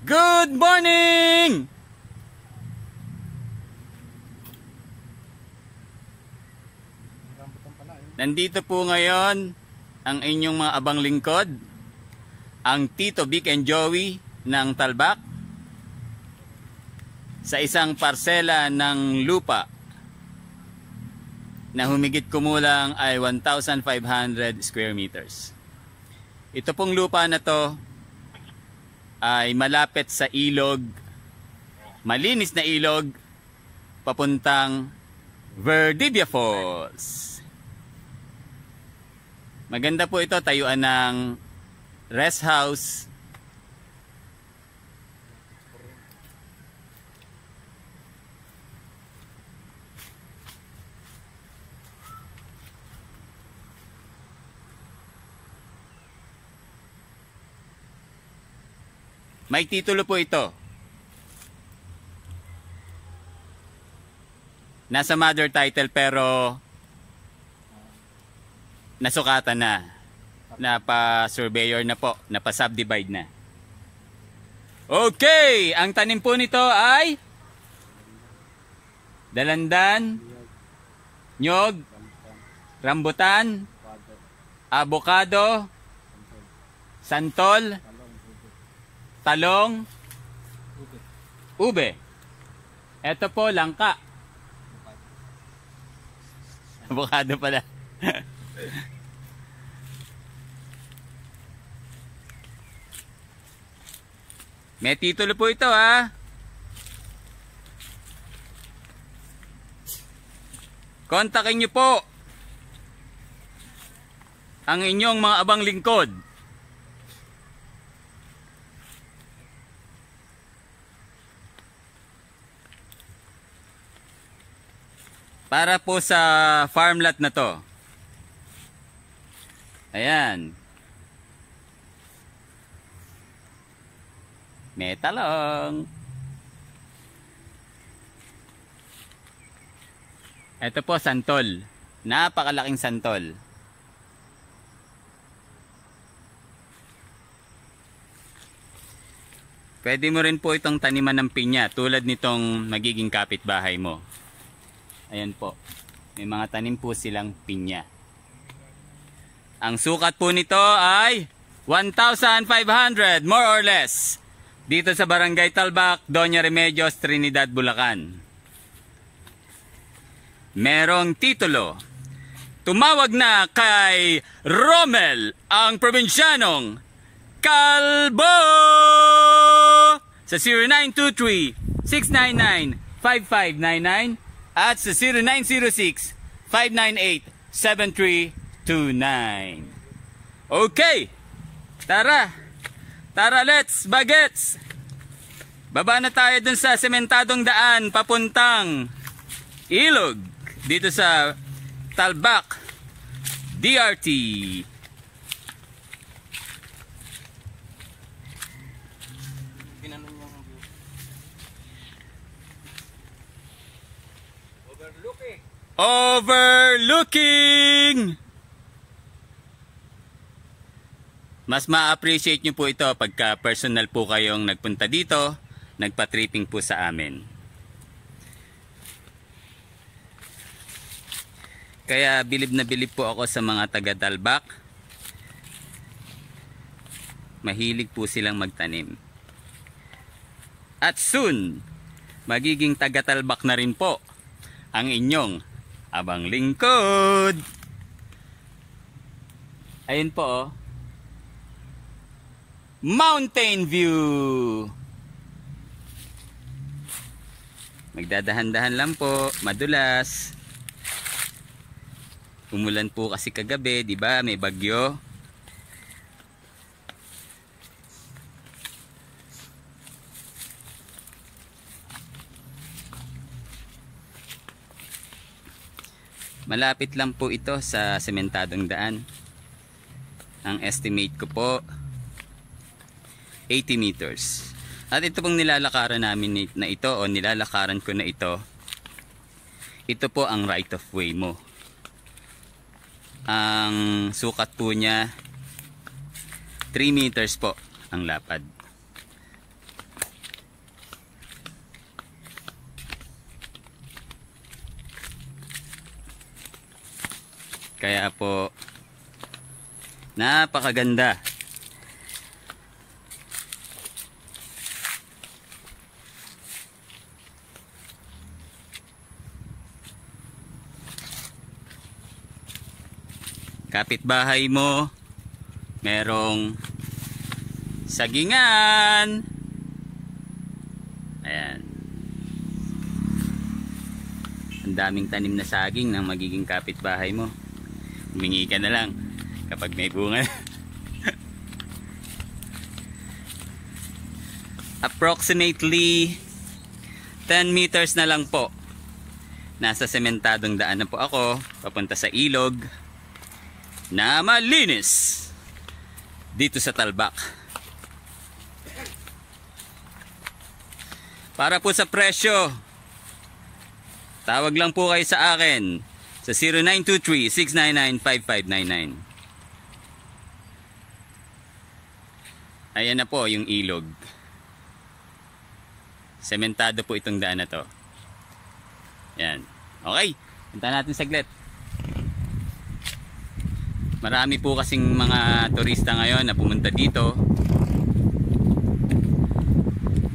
Good morning! Nandito po ngayon ang inyong mga abang lingkod, ang Tito Vic and Joey ng Talbak sa isang parsela ng lupa na humigit kumulang ay 1,500 square meters. Ito pong lupa na to ay malapit sa ilog, malinis na ilog, papuntang Verdibia Falls. Maganda po ito, tayuan ng rest house. May titulo po ito. Nasa mother title pero nasukatan na. Napa-surveyor na po. Napa-subdivide na. Okay! Ang tanim po nito ay dalandan, nyog, rambutan, avocado, santol, talong, ube. Ito po, langka. Avocado pala. May titulo po ito ha. Kontakin niyo po ang inyong mga abang lingkod. Para po sa farm lot na to. Ayan. May talong. Ito po santol. Napakalaking santol. Pwede mo rin po itong taniman ng pinya tulad nitong magiging kapitbahay mo. Ayan po. May mga tanim po silang pinya. Ang sukat po nito ay 1,500 more or less. Dito sa Barangay Talbak, Doña Remedios, Trinidad, Bulacan. Merong titulo. Tumawag na kay Rommel, ang probinsyanong Kalbo! Sa 0923-699-5599 at sa 0906-598-7329. Okay! Tara! Tara, let's! Bagets! Baba na tayo dun sa sementadong daan papuntang Ilog dito sa Talbak DRT. Overlooking. Mas ma-appreciate nyo po ito pagka personal po kayong nagpunta dito, nagpa-tripping po sa amin. Kaya bilib na bilib po ako sa mga taga Dalbak. Mahilig po silang magtanim. At soon, magiging taga Talbak na rin po ang inyong abang lingkod. Ayun po oh. Mountain View. Magdadahan-dahan lang po, madulas. Umulan po kasi kagabi, 'di ba? May bagyo. Malapit lang po ito sa sementadong daan. Ang estimate ko po 80 meters. At ito pong nilalakaran namin na ito o nilalakaran ko na ito. Ito po ang right of way mo. Ang sukat po niya 3 meters po ang lapad. Kaya po, napakaganda. Kapitbahay mo, merong sagingan. Ayan. Ang daming tanim na saging ng magiging kapitbahay mo. Humingi ka na lang kapag may bunga. Approximately 10 meters na lang po. Nasa sementadong daan na po ako papunta sa ilog na malinis dito sa Talbak. Para po sa presyo, tawag lang po kayo sa akin sa 0923-699-5599. Ayan na po yung ilog. Sementado po itong daan na to. Yan. Okay. Punta natin saglit. Marami po kasing mga turista ngayon na pumunta dito.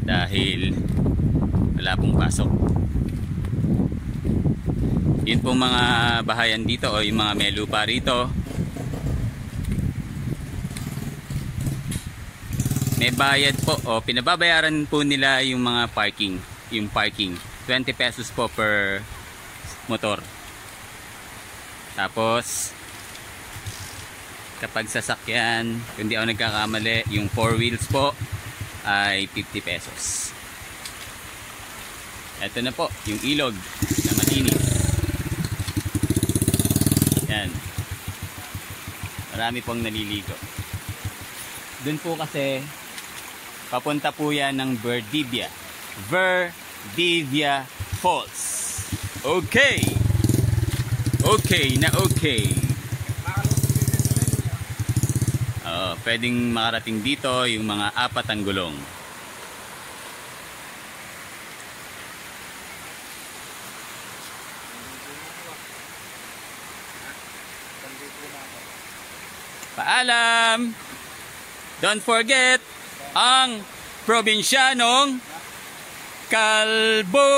Dahil wala pong pasok. Yun pong mga bahayan dito o yung mga may lupa rito. May bayad po o pinababayaran po nila yung mga parking. Yung parking. 20 pesos po per motor. Tapos kapag sasakyan, kung di ako nagkakamali, yung 4 wheels po ay 50 pesos. Ito na po, yung ilog na malinis. Yan. Marami pong naliligo. Doon po kasi, papunta po yan ng Verdivia. Verdivia Falls. Okay. Okay na okay. Oo, pwedeng makarating dito yung mga apat ang gulong. Paalam! Don't forget ang probinsyanong kalbo!